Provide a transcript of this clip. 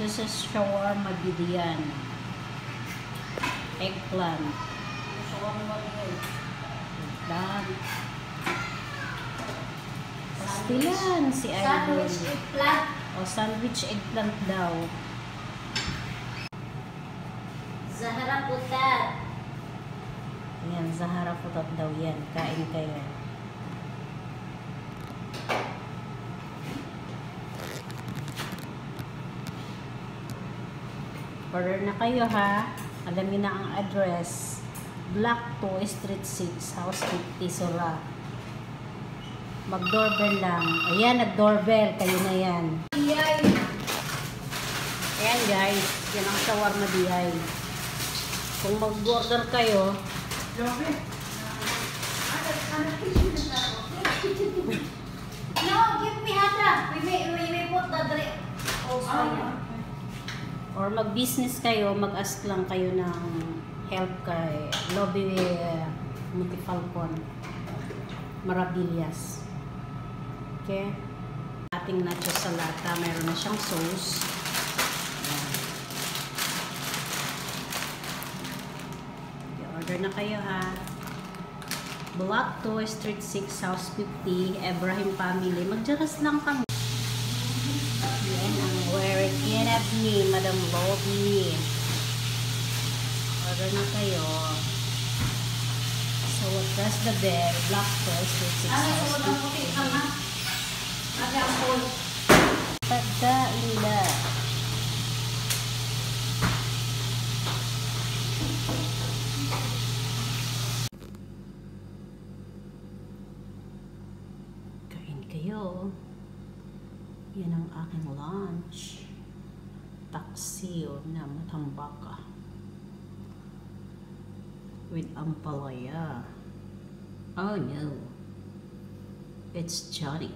This is shawarma biryani. Eggplant. Shawarma. Dan. Pastilan si Idol. Sandwich eggplant. O sandwich eggplant daw. Zahara putat. Yan, Zahara putot daw yan. Kain kayo. Order na kayo ha. Alam niyo na ang address. Block 2, Street 6, House 50, Sura. Mag-doorbell lang. Ayan, nag-doorbell. Kayo na yan. Iyay. Ayan guys, yan ang shawarma diay. Kung mag-order kayo, No, give me hata. We may, we may put the drink. Oh, sorry. Or mag-business kayo, mag-ask lang kayo ng help kay Lobby uh, Multifalcon Maravillas. Okay? Ating nacho sa lata, mayroon na siyang sauce. Order na kayo ha. Block 2, Street 6, House 50, Ibrahim Family. Magjaras lang kami. Ni Madam Lobby. Order na kayo. So, press the bell. Block 2, Street 6, Ano, House sumunod ang puti ka na? 50. Ada ang full. Pagkain na. Kain kayo. Yan ang aking lunch. Taksiyo na matambaka. With ampalaya. Oh no. It's Johnny.